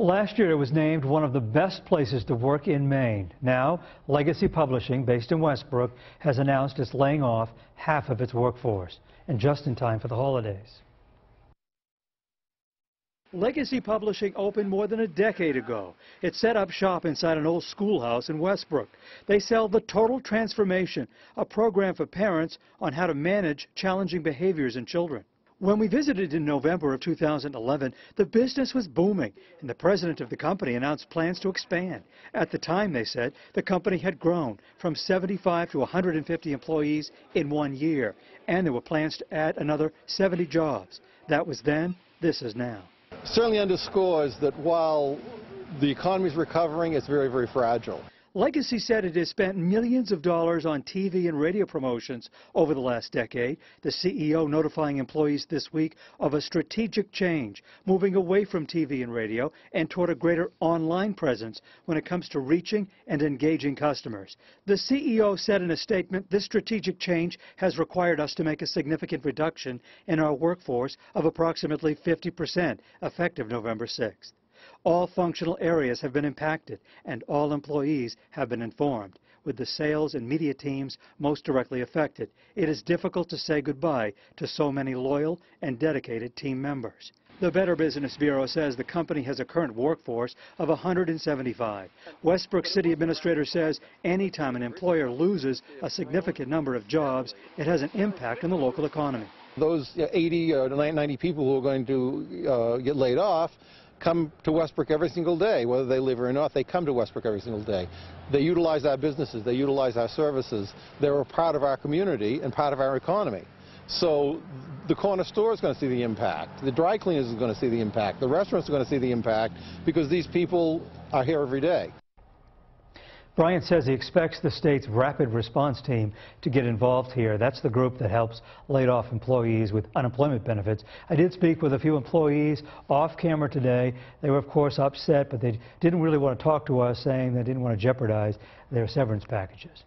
Last year, it was named one of the best places to work in Maine. Now, Legacy Publishing, based in Westbrook, has announced it's laying off half of its workforce, and just in time for the holidays. Legacy Publishing opened more than a decade ago. It set up shop inside an old schoolhouse in Westbrook. They sell The Total Transformation, a program for parents on how to manage challenging behaviors in children. When we visited in November of 2011, the business was booming, and the president of the company announced plans to expand. At the time, they said, the company had grown from 75 to 150 employees in one year, and there were plans to add another 70 jobs. That was then, this is now. Certainly underscores that while the economy is recovering, it's very, very fragile. Legacy said it has spent millions of dollars on TV and radio promotions over the last decade. The CEO notifying employees this week of a strategic change, moving away from TV and radio and toward a greater online presence when it comes to reaching and engaging customers. The CEO said in a statement, this strategic change has required us to make a significant reduction in our workforce of approximately 50 percent, effective November 6th. All functional areas have been impacted, and all employees have been informed. With the sales and media teams most directly affected, it is difficult to say goodbye to so many loyal and dedicated team members. The Better Business Bureau says the company has a current workforce of 175. Westbrook City Administrator says anytime an employer loses a significant number of jobs, it has an impact on the local economy. Those 80 or 90 people who are going to uh, get laid off come to Westbrook every single day, whether they live or not, they come to Westbrook every single day. They utilize our businesses, they utilize our services, they're a part of our community and part of our economy. So the corner store is going to see the impact, the dry cleaners is going to see the impact, the restaurants are going to see the impact because these people are here every day. Bryant says he expects the state's rapid response team to get involved here. That's the group that helps laid off employees with unemployment benefits. I did speak with a few employees off camera today. They were, of course, upset, but they didn't really want to talk to us, saying they didn't want to jeopardize their severance packages.